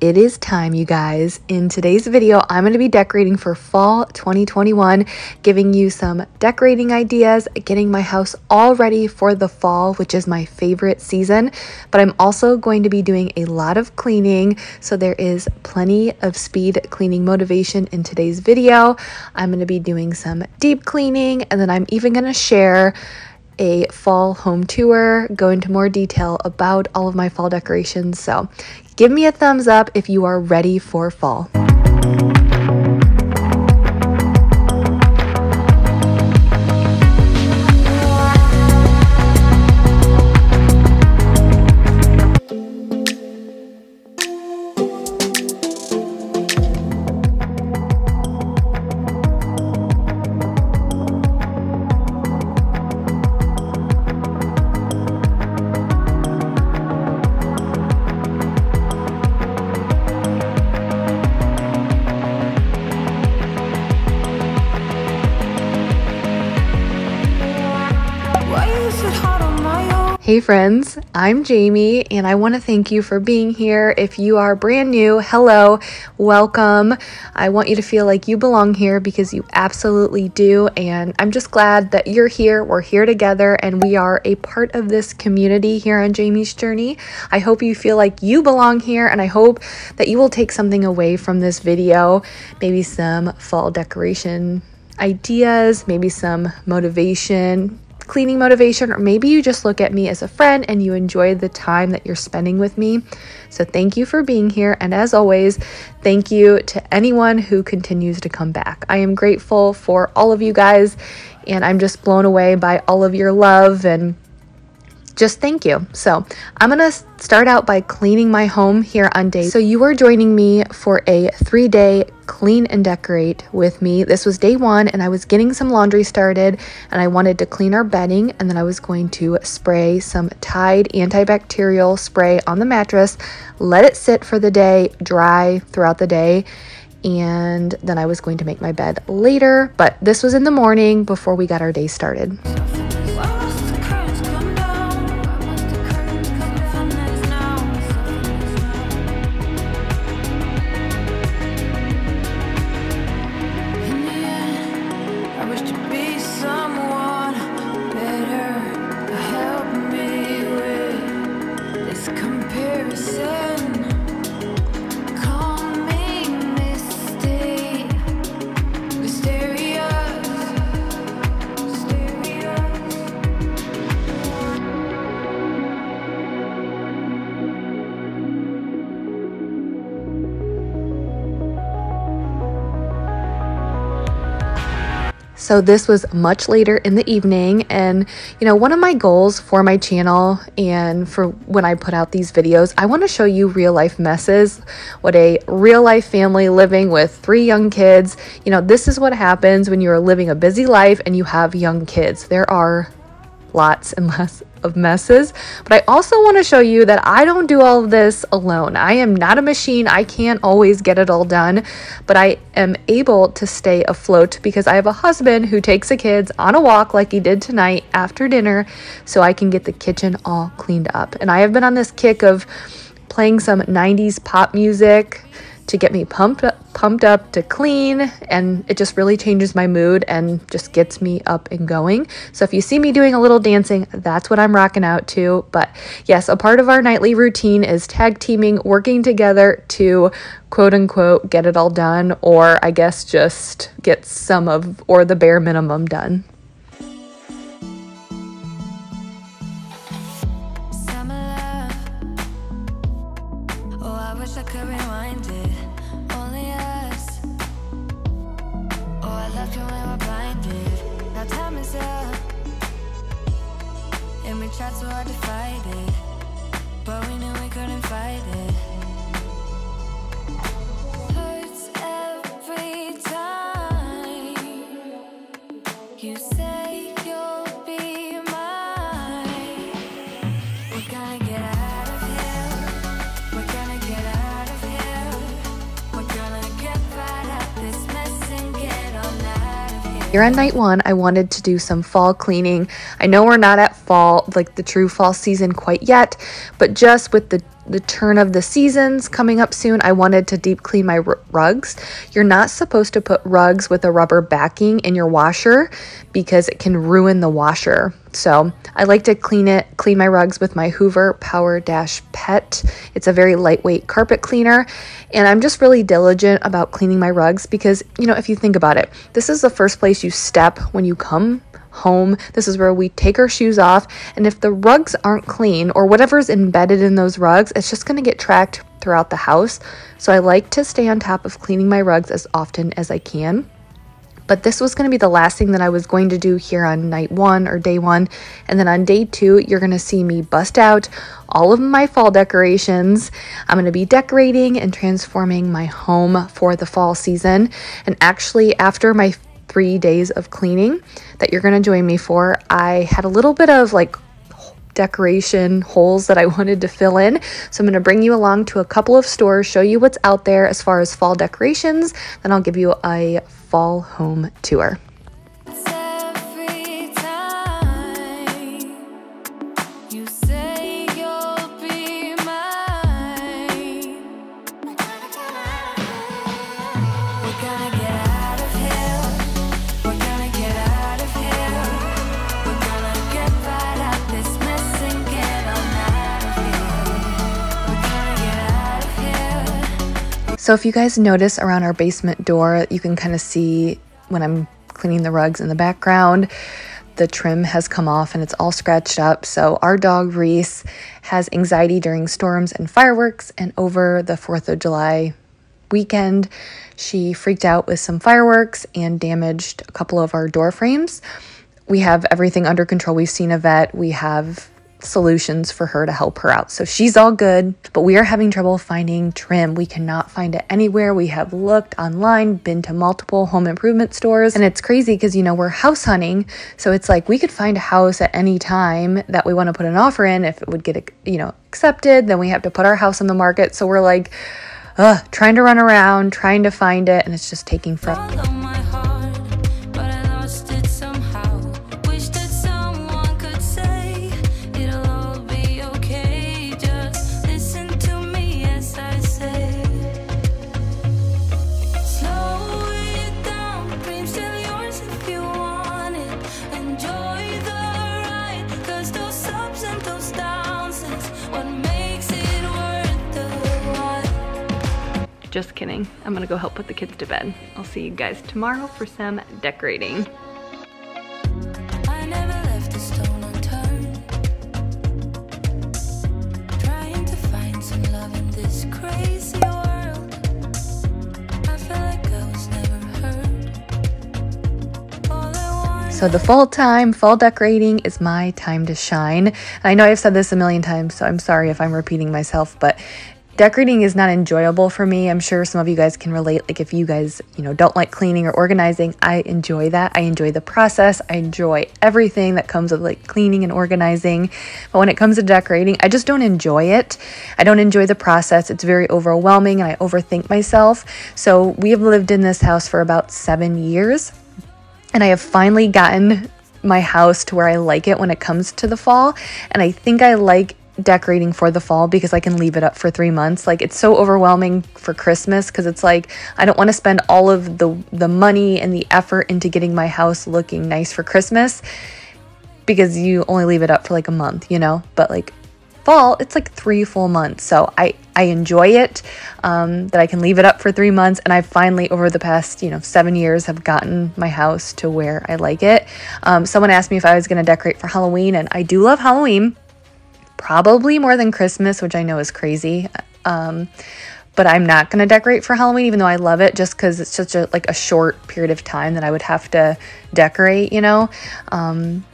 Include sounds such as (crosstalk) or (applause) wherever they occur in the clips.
it is time, you guys. In today's video, I'm going to be decorating for fall 2021, giving you some decorating ideas, getting my house all ready for the fall, which is my favorite season. But I'm also going to be doing a lot of cleaning, so there is plenty of speed cleaning motivation in today's video. I'm going to be doing some deep cleaning, and then I'm even going to share a fall home tour, go into more detail about all of my fall decorations. So give me a thumbs up if you are ready for fall. Hey friends, I'm Jamie and I want to thank you for being here. If you are brand new, hello, welcome. I want you to feel like you belong here because you absolutely do. And I'm just glad that you're here. We're here together and we are a part of this community here on Jamie's Journey. I hope you feel like you belong here and I hope that you will take something away from this video, maybe some fall decoration ideas, maybe some motivation, cleaning motivation, or maybe you just look at me as a friend and you enjoy the time that you're spending with me. So, thank you for being here. And as always, thank you to anyone who continues to come back. I am grateful for all of you guys, and I'm just blown away by all of your love and just thank you. So I'm gonna start out by cleaning my home here on day. So you are joining me for a three day clean and decorate with me. This was day one and I was getting some laundry started and I wanted to clean our bedding and then I was going to spray some Tide antibacterial spray on the mattress, let it sit for the day, dry throughout the day and then I was going to make my bed later, but this was in the morning before we got our day started. So this was much later in the evening and you know one of my goals for my channel and for when I put out these videos I want to show you real life messes what a real life family living with three young kids. You know this is what happens when you're living a busy life and you have young kids. There are lots and (laughs) lots of messes. But I also want to show you that I don't do all of this alone. I am not a machine. I can't always get it all done, but I am able to stay afloat because I have a husband who takes the kids on a walk like he did tonight after dinner so I can get the kitchen all cleaned up. And I have been on this kick of playing some 90s pop music to get me pumped up, pumped up to clean and it just really changes my mood and just gets me up and going. So if you see me doing a little dancing, that's what I'm rocking out to. But yes, a part of our nightly routine is tag teaming, working together to quote unquote get it all done or I guess just get some of or the bare minimum done. Here on night one, I wanted to do some fall cleaning. I know we're not at fall, like the true fall season quite yet, but just with the the turn of the seasons coming up soon, I wanted to deep clean my rugs. You're not supposed to put rugs with a rubber backing in your washer because it can ruin the washer. So I like to clean it, clean my rugs with my Hoover PowerDash Pet. It's a very lightweight carpet cleaner. And I'm just really diligent about cleaning my rugs because, you know, if you think about it, this is the first place you step when you come home. This is where we take our shoes off. And if the rugs aren't clean or whatever's embedded in those rugs, it's just going to get tracked throughout the house. So I like to stay on top of cleaning my rugs as often as I can. But this was going to be the last thing that I was going to do here on night one or day one. And then on day two, you're going to see me bust out all of my fall decorations. I'm going to be decorating and transforming my home for the fall season. And actually, after my three days of cleaning that you're to join me for, I had a little bit of like decoration holes that I (laughs) wanted to fill in. So I'm going to bring you along to a couple of stores, show you what's out there as far as fall decorations. Then I'll give you a fall home tour. So if you guys notice around our basement door, you can kind of see when I'm cleaning the rugs in the background, the trim has come off and it's all scratched up. So our dog Reese has anxiety during storms and fireworks and over the 4th of July weekend, she freaked out with some fireworks and damaged a couple of our door frames. We have everything under control. We've seen a vet. We have solutions for her to help her out. So she's all good, but we are having trouble finding trim. We cannot find it anywhere. We have looked online, been to multiple home improvement stores, and it's crazy because, you know, we're house hunting. So it's like we could find a house at any time that we want to put an offer in. If it would get, you know, accepted, then we have to put our house on the market. So we're like, ugh, trying to run around, trying to find it, and it's just taking forever. Just kidding. I'm gonna go help put the kids to bed. I'll see you guys tomorrow for some decorating. So the fall time, fall decorating is my time to shine. I know I've said this a million times, so I'm sorry if I'm repeating myself, but decorating is not enjoyable for me. I'm sure some of you guys can relate. Like if you guys, you know, don't like cleaning or organizing, I enjoy that. I enjoy the process. I enjoy everything that comes with like cleaning and organizing. But when it comes to decorating, I just don't enjoy it. I don't enjoy the process. It's very overwhelming and I overthink myself. So we have lived in this house for about seven years. And I have finally gotten my house to where I like it when it comes to the fall. And I think I like decorating for the fall because I can leave it up for three months. Like it's so overwhelming for Christmas because it's like I don't want to spend all of the the money and the effort into getting my house looking nice for Christmas because you only leave it up for like a month, you know. But like fall, it's like three full months. So I I enjoy it um, that I can leave it up for three months, and I finally over the past you know seven years have gotten my house to where I like it. Um, someone asked me if I was going to decorate for Halloween, and I do love Halloween probably more than Christmas, which I know is crazy. Um, but I'm not going to decorate for Halloween, even though I love it, just because it's such a like a short period of time that I would have to decorate, you know. Um,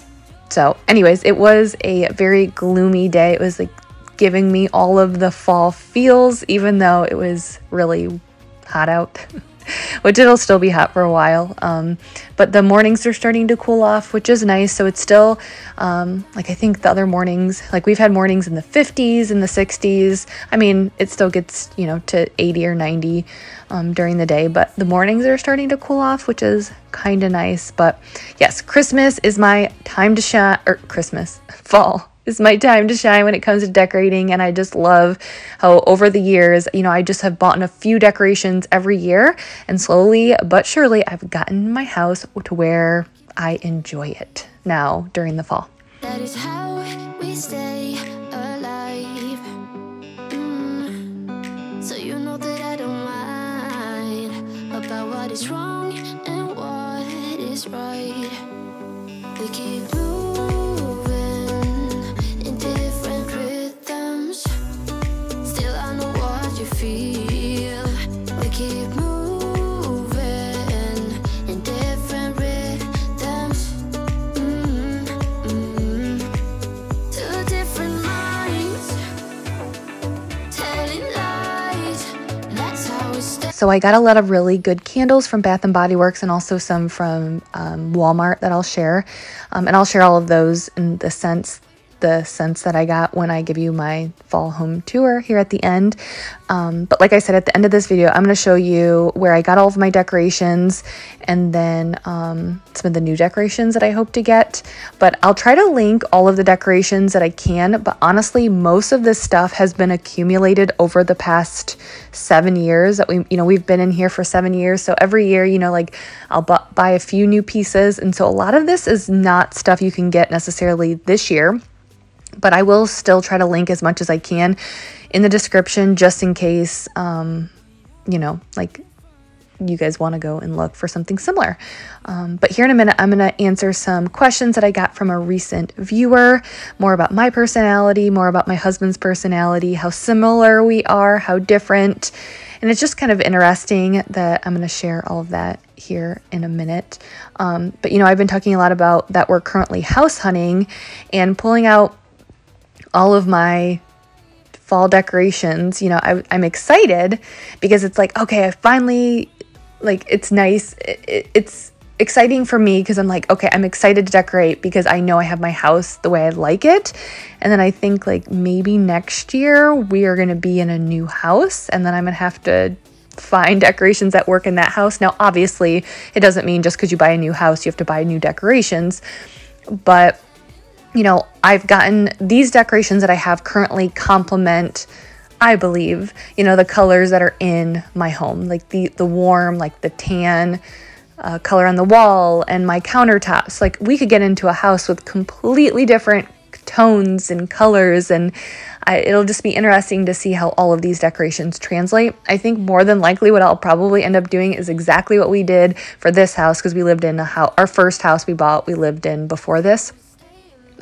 so, anyways, it was a very gloomy day. It was like giving me all of the fall feels, even though it was really hot out. (laughs) (laughs) which it'll still be hot for a while. Um, but the mornings are starting to cool off, which is nice. So it's still, um, like, I think the other mornings, like, we've had mornings in the 50s and the 60s. I mean, it still gets, you know, to 80 or 90 um, during the day, but the mornings are starting to cool off, which is kind of nice. But yes, Christmas is my time to shine, or Christmas, (laughs) fall is my time to shine when it comes to decorating. And I just love how over the years, you know, I just have bought a few decorations every year. And slowly but surely, I've gotten my house to where I enjoy it now during the fall. That is how we stay alive. Mm. So you know that I don't mind about what is wrong So I got a lot of really good candles from Bath and Body Works and also some from um, Walmart that I'll share. Um, and I'll share all of those in the scents the sense that I got when I give you my fall home tour here at the end. Um, but like I said, at the end of this video, I'm going to show you where I got all of my decorations and then um, some of the new decorations that I hope to get. But I'll try to link all of the decorations that I can. But honestly, most of this stuff has been accumulated over the past seven years that we, you know, we've been in here for seven years. So every year, you know, like I'll buy a few new pieces. And so a lot of this is not stuff you can get necessarily this year but I will still try to link as much as I can in the description just in case, um, you know, like you guys want to go and look for something similar. Um, but here in a minute, I'm going to answer some questions that I got from a recent viewer more about my personality, more about my husband's personality, how similar we are, how different. And it's just kind of interesting that I'm going to share all of that here in a minute. Um, but you know, I've been talking a lot about that we're currently house hunting and pulling out all of my fall decorations, you know, I, am excited because it's like, okay, I finally, like, it's nice. It, it, it's exciting for me because I'm like, okay, I'm excited to decorate because I know I have my house the way I like it. And then I think, like, maybe next year we are going to be in a new house and then I'm going to have to find decorations that work in that house. Now, obviously, it doesn't mean just because you buy a new house, you have to buy new decorations. But you know, I've gotten these decorations that I have currently complement I believe, you know, the colors that are in my home, like the the warm, like the tan uh, color on the wall and my countertops. Like we could get into a house with completely different tones and colors and I, it'll just be interesting to see how all of these decorations translate. I think more than likely what I'll probably end up doing is exactly what we did for this house because we lived in a our first house we bought we lived in before this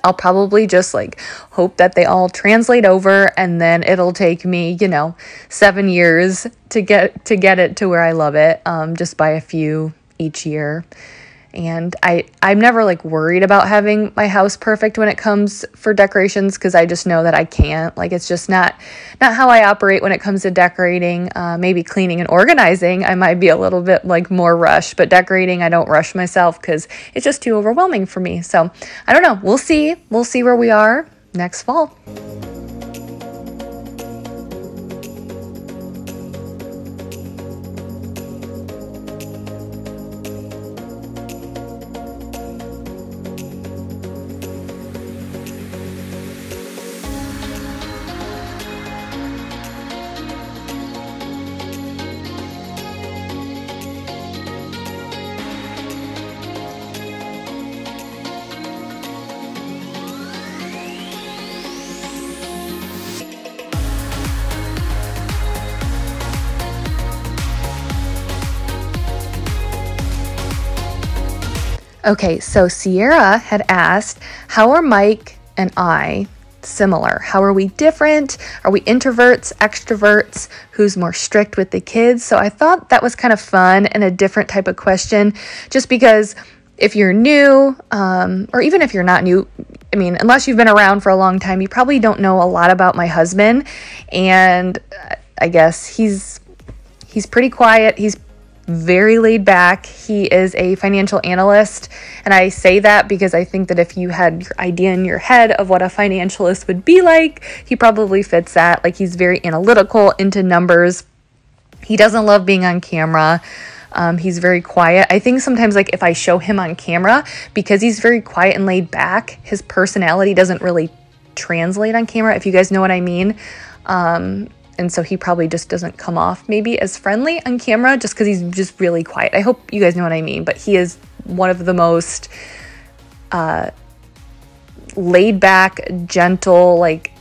I'll probably just like hope that they all translate over and then it'll take me, you know, 7 years to get to get it to where I love it um just by a few each year and I I'm never like worried about having my house perfect when it comes for decorations because I just know that I can't. Like it's just not not how I operate when it comes to decorating. Uh, maybe cleaning and organizing I might be a little bit like more rush but decorating I don't rush myself because it's just too overwhelming for me. So I don't know. We'll see. We'll see where we are next fall. Okay, so Sierra had asked, How are Mike and I similar? How are we different? Are we introverts, extroverts? Who's more strict with the kids? So I thought that was kind of fun and a different type of question, just because if you're new, um, or even if you're not new, I mean, unless you've been around for a long time, you probably don't know a lot about my husband. And I guess he's he's pretty quiet. He's very laid back. He is a financial analyst. And I say that because I think that if you had your idea in your head of what a financial analyst would be like, he probably fits that. Like he's very analytical, into numbers. He doesn't love being on camera. Um, he's very quiet. I think sometimes, like, if I show him on camera, because he's very quiet and laid back, his personality doesn't really translate on camera, if you guys know what I mean. Um, and so he probably just doesn't come off maybe as friendly on camera just because he's just really quiet. I hope you guys know what I mean, but he is one of the most uh, laid back, gentle, like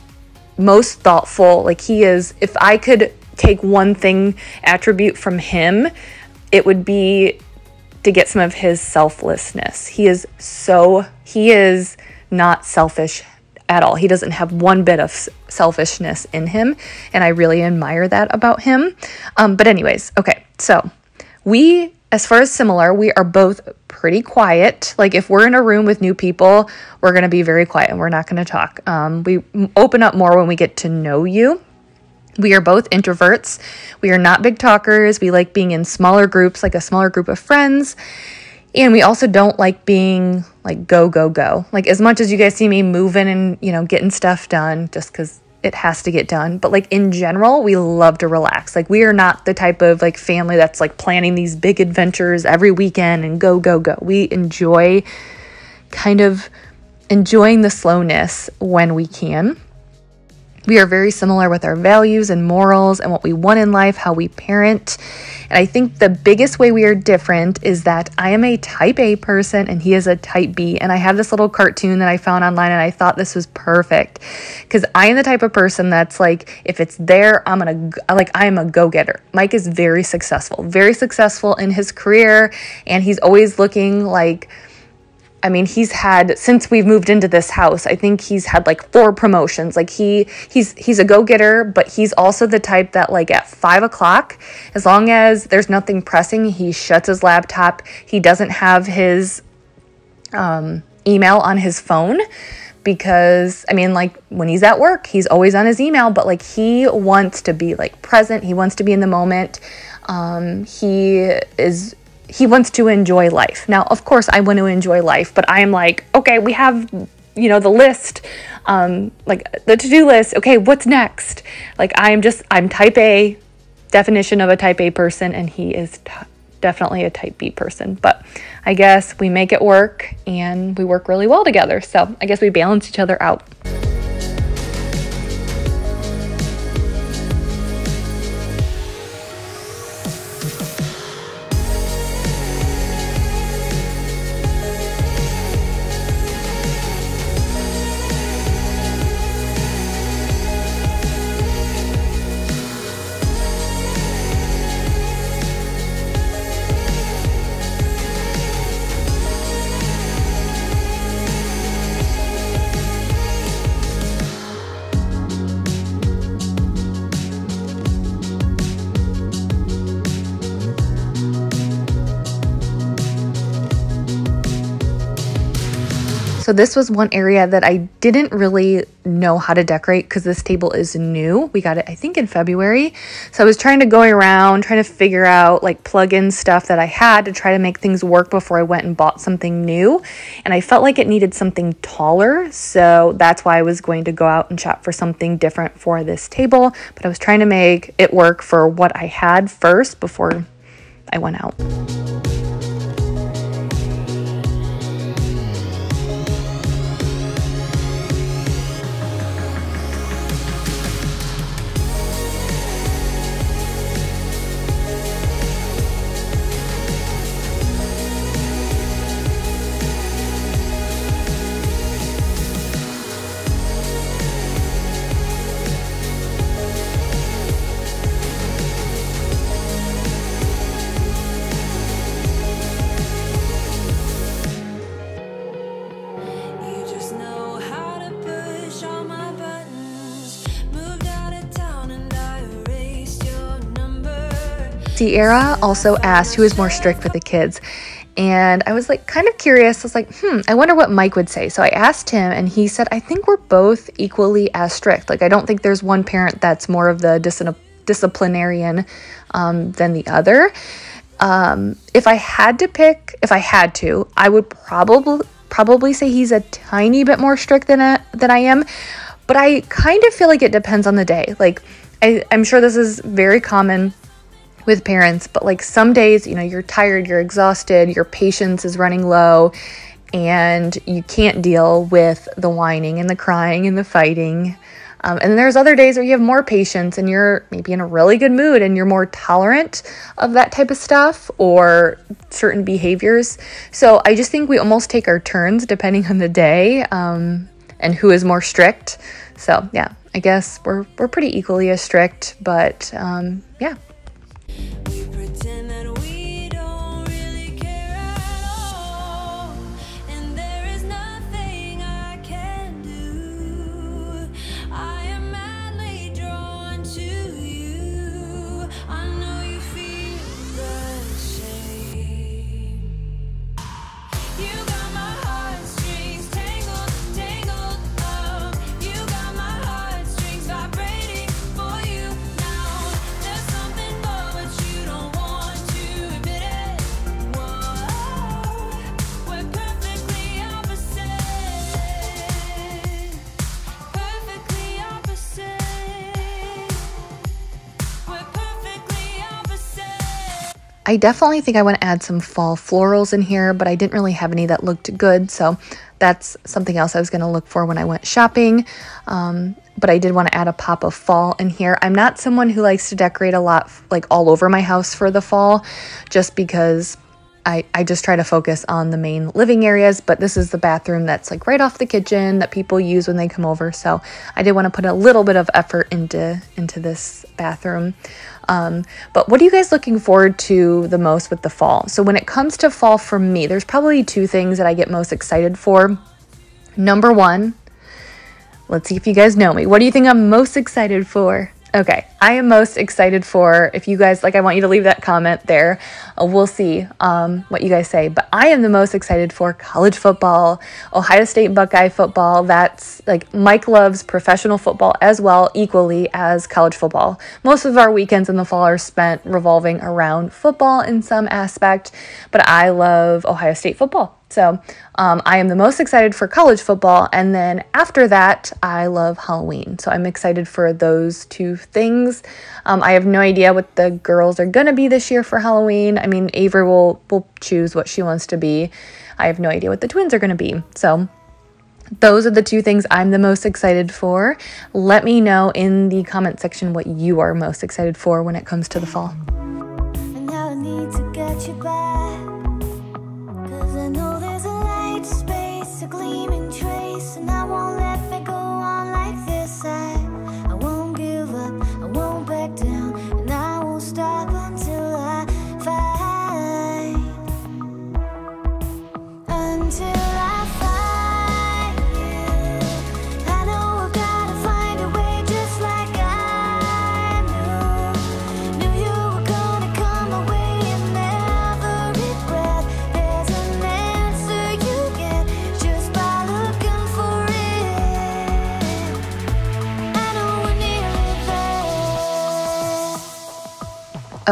most thoughtful. Like he is, if I could take one thing attribute from him, it would be to get some of his selflessness. He is so, he is not selfish at all. He doesn't have one bit of selfishness in him. And I really admire that about him. Um, but, anyways, okay. So, we, as far as similar, we are both pretty quiet. Like, if we're in a room with new people, we're going to be very quiet and we're not going to talk. Um, we open up more when we get to know you. We are both introverts. We are not big talkers. We like being in smaller groups, like a smaller group of friends. And we also don't like being like go, go, go. Like as much as you guys see me moving and, you know, getting stuff done just because it has to get done. But like in general, we love to relax. Like we are not the type of like family that's like planning these big adventures every weekend and go, go, go. We enjoy kind of enjoying the slowness when we can. We are very similar with our values and morals and what we want in life, how we parent. And I think the biggest way we are different is that I am a type A person and he is a type B. And I have this little cartoon that I found online and I thought this was perfect because I am the type of person that's like, if it's there, I'm gonna, like, I am a go getter. Mike is very successful, very successful in his career, and he's always looking like, I mean, he's had since we've moved into this house. I think he's had like four promotions. Like he he's he's a go getter, but he's also the type that like at five o'clock, as long as there's nothing pressing, he shuts his laptop. He doesn't have his um, email on his phone because I mean, like when he's at work, he's always on his email, but like he wants to be like present. He wants to be in the moment. Um, he is he wants to enjoy life. Now, of course, I want to enjoy life, but I am like, okay, we have, you know, the list, um, like the to do list. Okay, what's next? Like, I'm just, I'm type A, definition of a type A person, and he is t- definitely a type B person. But I guess we make it work and we work really well together. So I guess we balance each other out. So this was one area that I didn't really know how to decorate because this table is new. We got it, I think, in February. So I was trying to go around, trying to figure out like plug-in stuff that I had to try to make things work before I went and bought something new. And I felt like it needed something taller. So that's why I was going to go out and shop for something different for this table. But I was trying to make it work for what I had first before I went out. Sierra also asked who is more strict with the kids. And I was like kind of curious. I was like, hmm, I wonder what Mike would say. So I asked him, and he said, I think we're both equally as strict. Like, I don't think there's one parent that's more of the dis- disciplinarian um, than the other. Um, if I had to pick, if I had to, I would probably probably say he's a tiny bit more strict than a, than I am. But I kind of feel like it depends on the day. Like, I, I'm sure this is very common with parents, but like some days, you know, you're tired, you're exhausted, your patience is running low, and you can't deal with the whining and the crying and the fighting. Um, and there's other days where you have more patience and you're maybe in a really good mood and you're more tolerant of that type of stuff or certain behaviors. So I just think we almost take our turns depending on the day um, and who is more strict. So yeah, I guess we're we're pretty equally as strict, but um, yeah. We pretend I definitely think I want to add some fall florals in here, but I didn't really have any that looked good. So that's something else I was going to look for when I went shopping. Um, but I did want to add a pop of fall in here. I'm not someone who likes to decorate a lot, like all over my house for the fall, just because I, I just try to focus on the main living areas, but this is the bathroom that's like right off the kitchen that people use when they come over. So I did want to put a little bit of effort into into this bathroom. Um, but what are you guys looking forward to the most with the fall? So when it comes to fall for me, there's probably two things that I get most excited for. Number one, let's see if you guys know me. What do you think I'm most excited for? Okay, I am most excited for if you guys like. I want you to leave that comment there. Uh, we'll see um, what you guys say. But I am the most excited for college football, Ohio State Buckeye football. That's like Mike loves professional football as well, equally as college football. Most of our weekends in the fall are spent revolving around football in some aspect, but I love Ohio State football. So um, I am the most excited for college football. And then after that, I love Halloween. So I'm excited for those two things. Um, I have no idea what the girls are going to be this year for Halloween. I mean, Avery will, will choose what she wants to be. I have no idea what the twins are going to be. So those are the two things I'm the most excited for. Let me know in the comment section what you are most excited for when it comes to the fall.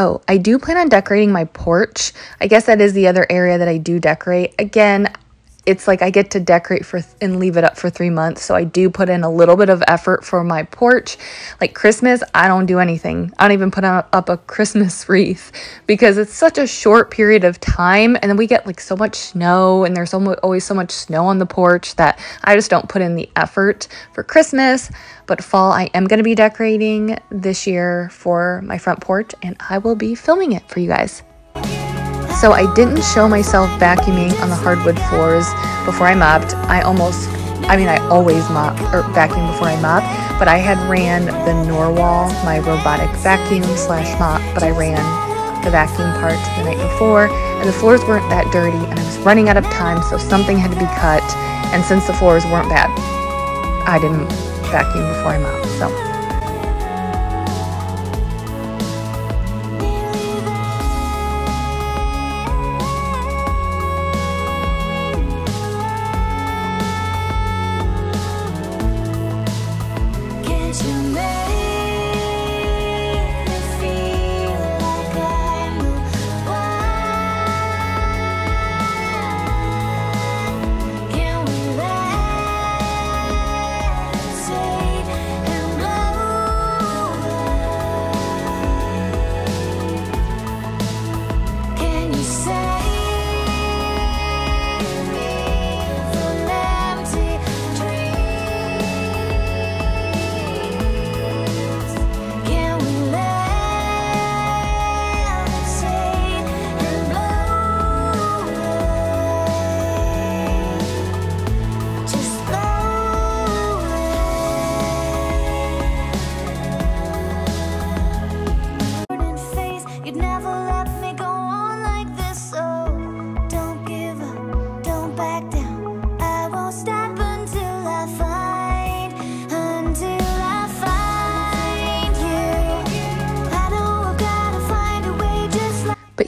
Oh, I do plan on decorating my porch. I guess that is the other area that I do decorate. Again, it's like I get to decorate for and leave it up for three months. So I do put in a little bit of effort for my porch. Like Christmas, I don't do anything. I don't even put up a Christmas (laughs) wreath because it's such a short period of time. And then we get like so much snow and there's always so much snow on the porch that I just don't put in the effort for Christmas. But fall, I am going to be decorating this year for my front porch and I will be filming it for you guys. So I didn't show myself vacuuming on the hardwood floors before I mopped. I almost, I mean, I always mop or vacuum before I mop, but I had ran the Narwal, my robotic vacuum slash mop, but I ran the vacuum part the night before, and the floors weren't that dirty, and I was running out of time, so something had to be cut. And since the floors weren't bad, I didn't vacuum before I mopped. So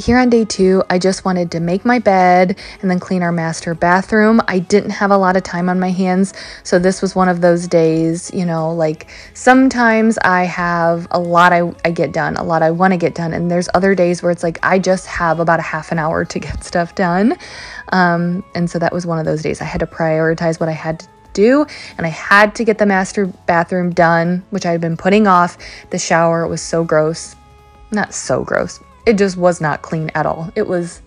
here on day two, I just wanted to make my bed and then clean our master bathroom. I didn't have a lot of time on my hands, so this was one of those days, you know, like sometimes I have a lot I, I get done, a lot I want to get done, and there's other days where it's like I just have about a half an hour to get (laughs) stuff done. Um, and so that was one of those days. I had to prioritize what I had to do and I had to get the master bathroom done, which I had been putting off. The shower was so gross. Not so gross. It just was not clean at all. It was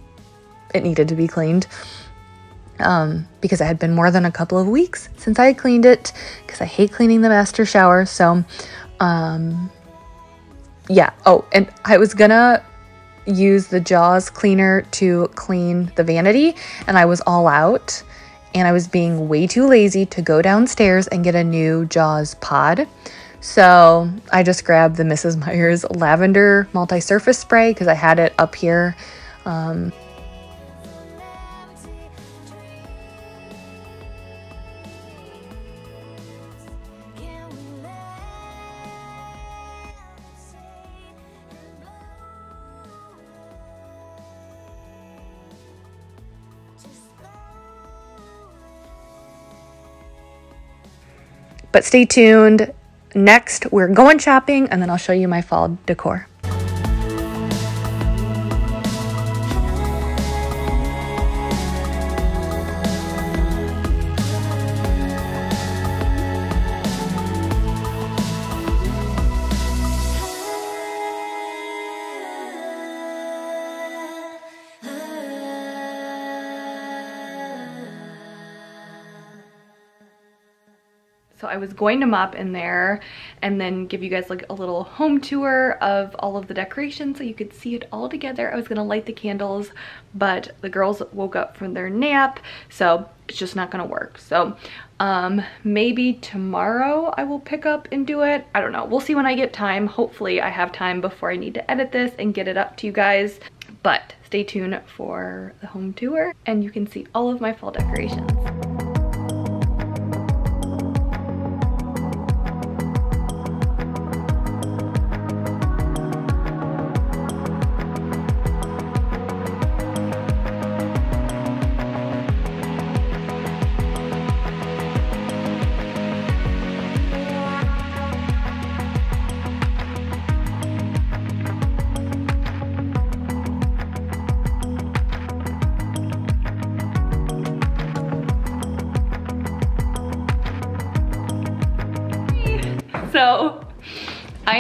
it needed to be cleaned. Um, because it had been more than a couple of weeks since I had cleaned it because I hate cleaning the master shower. So, um, yeah. Oh, and I was gonna use the Jaws cleaner to clean the vanity, and I was all out and I was being way too lazy to go downstairs and get a new Jaws pod. So I just grabbed the Mrs. Meyer's lavender multi surface spray because I had it up here. Um, But stay tuned. Next, we're going shopping and then I'll show you my fall decor. I was going to mop in there and then give you guys like a little home tour of all of the decorations so you could see it all together. I was gonna light the candles, but the girls woke up from their nap, so it's just not gonna work. So um, maybe tomorrow I will pick up and do it. I don't know, we'll see when I get time. Hopefully I have time before I need to edit this and get it up to you guys. But stay tuned for the home tour and you can see all of my fall decorations.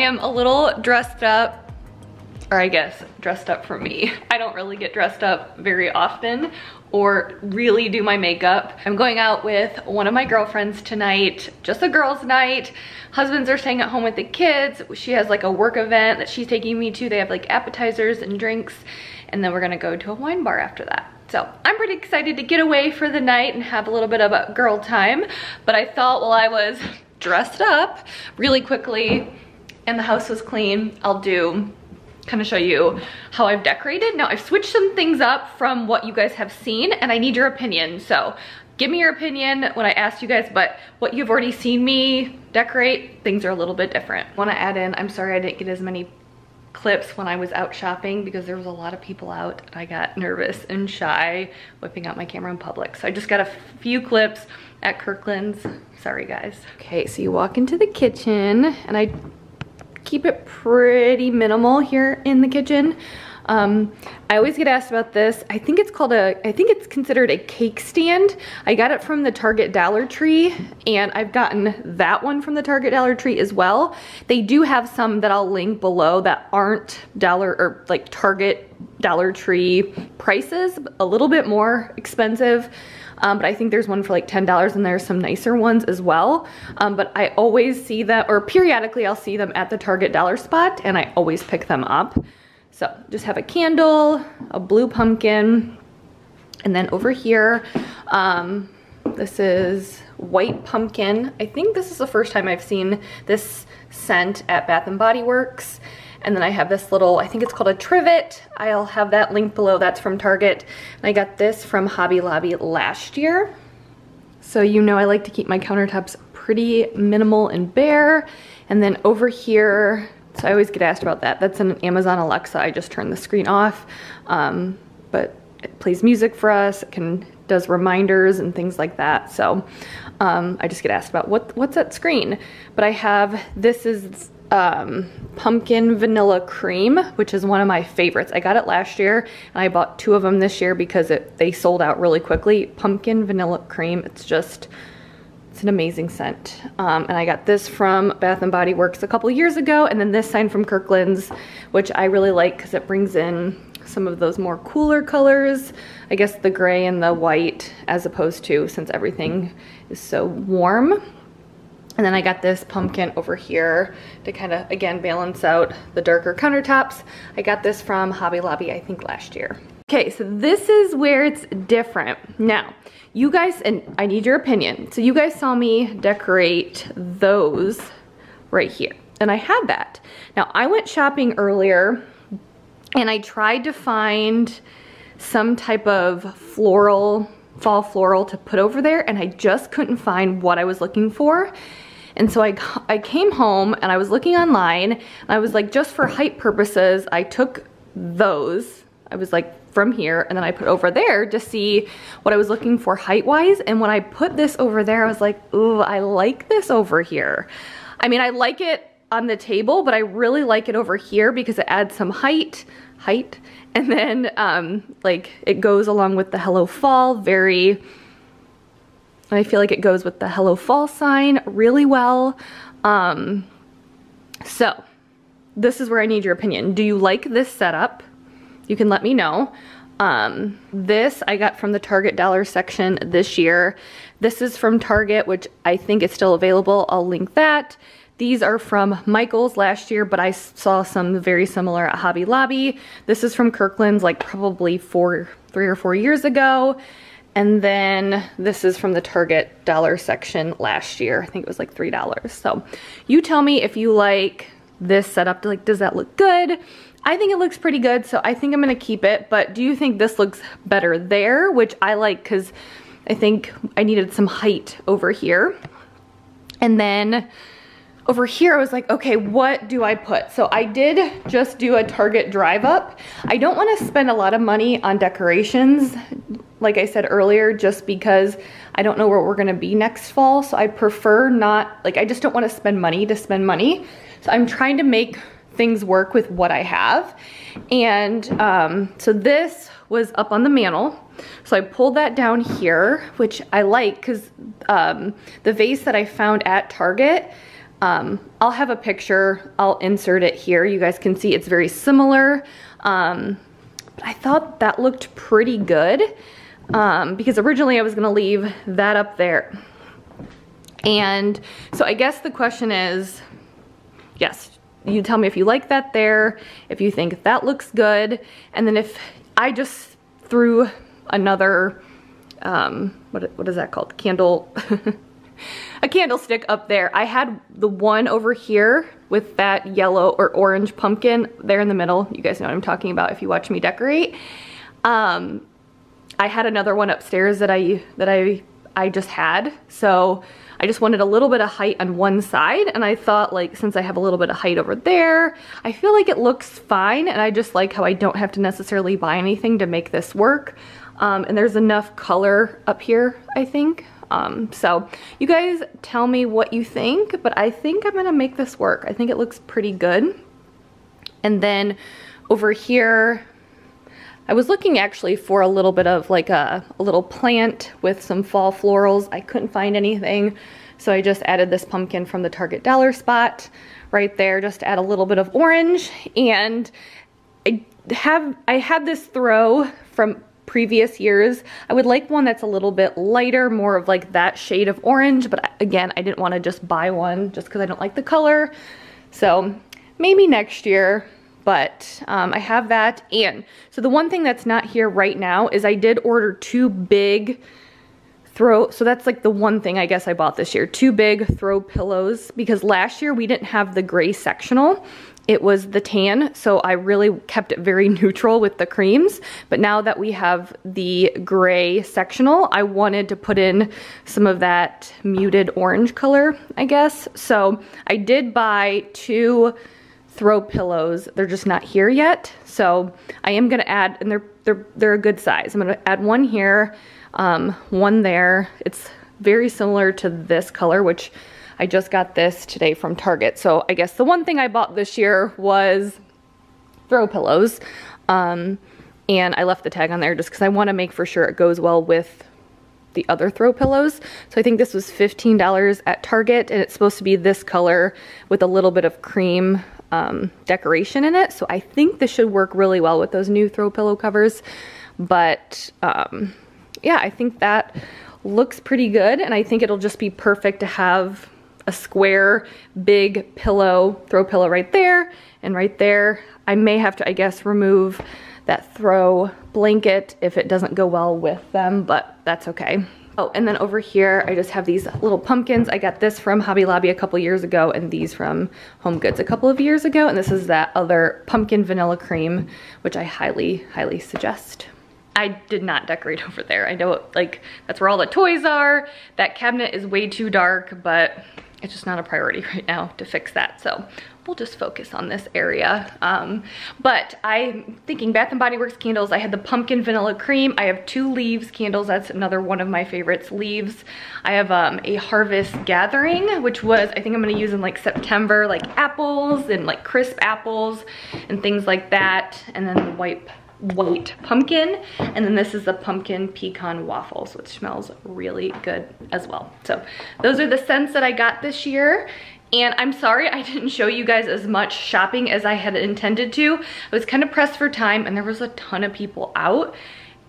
Am a little dressed up, or I guess dressed up for me. (laughs) I don't really get dressed up very often or really do my makeup. I'm going out with one of my girlfriends tonight, just a girls night. Husbands are staying at home with the kids. She has like a work event that she's taking me to. They have like appetizers and drinks and then we're gonna go to a wine bar after that. So I'm pretty excited to get away for the night and have a little bit of a girl time. But I thought while I was (laughs) dressed up really quickly and the house was clean, I'll do kind of show you how I've decorated. Now I've switched some things up from what you guys have seen and I need your opinion. So give me your opinion when I asked you guys, but what you've already seen me decorate, things are a little bit different. Wanna add in, I'm sorry I didn't get as many clips when I was out shopping because there was a lot of people out and I got (laughs) nervous and shy whipping out my camera in public. So I just got a few clips at Kirkland's. Sorry guys. Okay, so you walk into the kitchen and I keep it pretty minimal here in the kitchen. Um, I always get asked about this. I think it's called a, I think it's considered a cake stand. I got it from the Target Dollar Tree and I've gotten that one from the Target Dollar Tree as well. They do have some that I'll link below that aren't dollar or like Target Dollar Tree prices, a little bit more expensive. Um, but I think there's one for like $10 and there's some nicer ones as well. Um, but I always see that, or periodically I'll see them at the Target dollar spot and I always pick them up. So just have a candle, a blue pumpkin, and then over here, um, this is white pumpkin. I think this is the first time I've seen this scent at Bath & Body Works. And then I have this little, I think it's called a trivet. I'll have that link below. That's from Target. And I got this from Hobby Lobby last year. So you know I like to keep my countertops pretty minimal and bare. And then over here, So I always get asked about that. That's an Amazon Alexa. I just turn the screen off, um, but it plays music for us. It can does reminders and things like that. So um, I just get asked about what what's that screen. But I have this is um, pumpkin vanilla cream, which is one of my favorites. I got it last year and I bought two of them this year because it they sold out really quickly. Pumpkin vanilla cream. It's just it's an amazing scent. Um, and I got this from Bath & Body Works a couple years ago, and then this sign from Kirkland's, which I really like because it brings in some of those more cooler colors. I guess the gray and the white as opposed to since everything is so warm. And then I got this pumpkin over here to kind of, again, balance out the darker countertops. I got this from Hobby Lobby, I think last year. Okay, so this is where it's different. Now, you guys, and I need your opinion. So you guys saw me decorate those right here. And I had that. Now I went shopping earlier and I tried to find some type of floral, fall floral to put over there and I just couldn't find what I was looking for. And so I, I came home and I was looking online and I was like, just for height purposes, I took those. I was like, from here and then I put over there to see what I was looking for height wise. And when I put this over there, I was like, ooh, I like this over here. I mean, I like it on the table, but I really like it over here because it adds some height, height, and then um, like it goes along with the Hello Fall very, I feel like it goes with the Hello Fall sign really well. Um, so this is where I need your opinion. Do you like this setup? you can let me know. Um, this I got from the Target dollar section this year. This is from Target, which I think is still available. I'll link that. These are from Michael's last year, but I saw some very similar at Hobby Lobby. This is from Kirkland's like probably four, three or four years ago. And then this is from the Target dollar section last year. I think it was like $3. So you tell me if you like this setup, like does that look good? I think it looks pretty good, so I think I'm gonna keep it, but do you think this looks better there, which I like because I think I needed some height over here. And then over here I was like, okay, what do I put? So I did just do a Target drive up. I don't wanna spend a lot of money on decorations, like I said earlier, just because I don't know where we're gonna be next fall. So I prefer not, like I just don't wanna spend money to spend money. So I'm trying to make things work with what I have. And um, so this was up on the mantle. So I pulled that down here, which I like because um, the vase that I found at Target, um, I'll have a picture, I'll insert it here. You guys can see it's very similar. Um, but I thought that looked pretty good um, because originally I was gonna leave that up there. And so I guess the question is, yes, you tell me if you like that there, if you think that looks good, and then if I just threw another, um, what, what is that called? Candle, (laughs) (laughs) a candlestick up there. I had the one over here with that yellow or orange pumpkin there in the middle. You guys know what I'm talking about if you watch me decorate. Um, I had another one upstairs that I, that I, I just had. So I just wanted a little bit of height on one side and I thought like since I have a little bit of height over there, I feel like it looks fine and I just like how I don't have to necessarily buy anything to make this work. Um, and there's enough color up here, I think. Um, so you guys tell me what you think, but I think I'm gonna make this work. I think it looks pretty good. And then over here, I was looking actually for a little bit of like a, a, little plant with some fall florals. I couldn't find anything, so I just added this pumpkin from the Target dollar spot right there, just to add a little bit of orange. And I have I had this throw from previous years. I would like one that's a little bit lighter, more of like that shade of orange, but again, I didn't want to just buy one just because I don't like the color. So maybe next year but um, I have that. And so the one thing that's not here right now is I did order two big throw, so that's like the one thing I guess I bought this year, two big throw pillows because last year we didn't have the gray sectional. It was the tan, so I really kept it very (laughs) neutral with the creams. But now that we have the gray sectional, I wanted to put in some of that muted orange color, I guess. So I did buy two throw pillows. They're just not here yet. So I am gonna add, and they're, they're, they're a good size. I'm gonna add one here, um, one there. It's very similar to this color, which I just got this today from Target. So I guess the one thing I bought this year was throw pillows. Um, and I left the tag on there just because I want to make for sure it goes well with the other throw pillows. So I think this was $15 at Target and it's supposed to be this color with a little bit of cream um, decoration in it. So I think this should work really well with those new throw pillow covers. But um, yeah, I think that looks pretty good and I think it'll just be perfect to have a square big pillow, throw pillow right there and right there. I may have to, I guess, remove that throw blanket if it doesn't go well with them, but that's okay. Oh, and then over here, I just have these little pumpkins. I got this from Hobby Lobby a couple years ago and these from Home Goods a couple of years ago. And this is that other pumpkin vanilla cream, which I highly, highly suggest. I did not decorate over there. I know like that's where all the toys are. That cabinet is way too dark, but it's just not a priority (laughs) right now to fix that. So we'll just focus on this area. Um, but I'm thinking Bath & Body Works candles. I had the pumpkin vanilla cream. I have two leaves candles. That's another one of my favorites, leaves. I have um, a harvest gathering, which was, I think I'm gonna use in like September, like apples and like crisp apples and things like that. And then the white white pumpkin and then this is the pumpkin pecan waffles which smells really good as well so those are the scents that i got this year and I'm sorry I (laughs) didn't show you guys as much shopping as I had intended to. I was kind of pressed for time and there was a ton of people out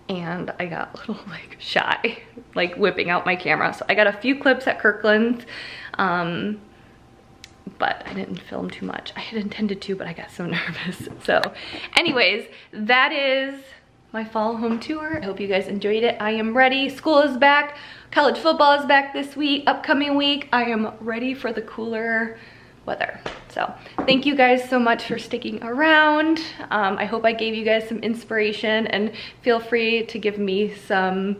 and I got a little (laughs) like shy, like whipping out my camera. So I got a few clips at Kirkland's, um, but I didn't film too much. I had intended to, but I got so (laughs) nervous. So anyways, that is my fall home tour. I hope you guys enjoyed it. I am ready. School is back. College football is back this week, upcoming week. I am ready for the cooler weather. So thank you guys so much for sticking around. Um, I hope I gave you guys some inspiration and feel free to give me some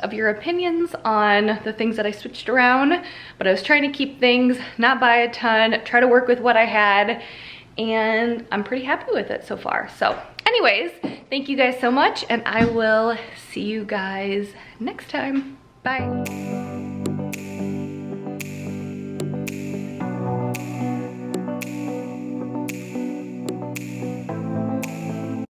of your opinions on the things that I switched around. But I was trying to keep things, not buy a ton, try to work with what I had, and I'm pretty happy with it so far. So anyways, thank you guys so much, and I will see you guys next time. Bye.